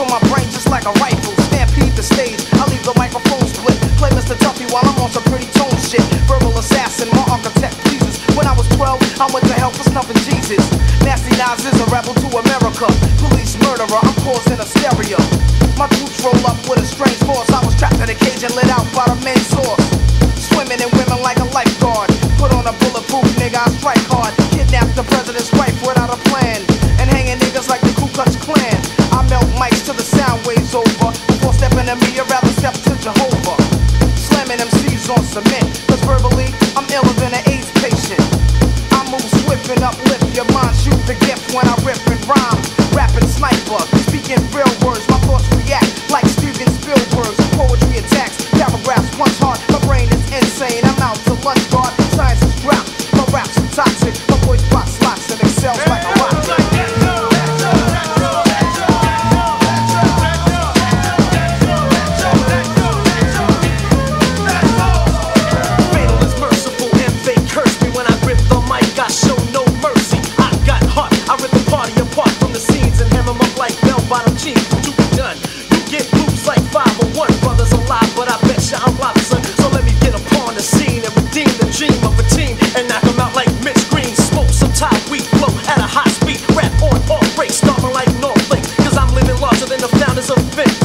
on my brain just like a rifle. Stampede the stage, I leave the microphone split. Play Mr. Tuffy while I'm on some pretty tone shit. Verbal assassin, my architect Jesus. When I was 12, I went to hell for snuffing Jesus. Nasty Nas is a rebel to America. Police murderer, I'm causing a stereo. My troops roll up with a strange force. I was trapped in a cage and lit out by the main source. Swimming in women like a lifeguard. Put on a bulletproof nigga, I strike hard. Kidnap the president's wife without a plan. And hanging niggas like the Ku Klux Klan. I melt mics till the sound waves over. Before stepping to me, I'd rather step to Jehovah. Slamming MCs on cement, cause verbally, I'm iller than an AIDS patient. I move swift and uplift your mind, shoot the gift when I rip and rhyme. Rapping sniper, speaking real words, It's a fit.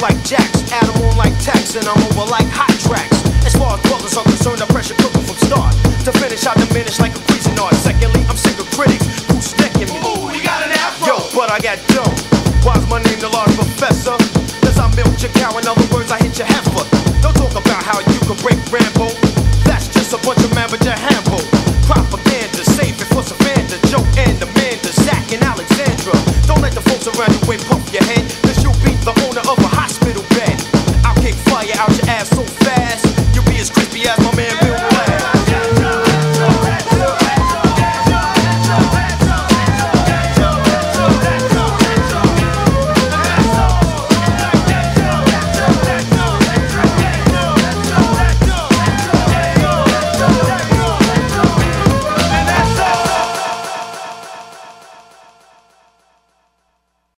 Like jacks, add on like tax, and I'm over like hot tracks. As far as brothers are concerned, I pressure cooking from start to finish. I diminish like a Yeah, my man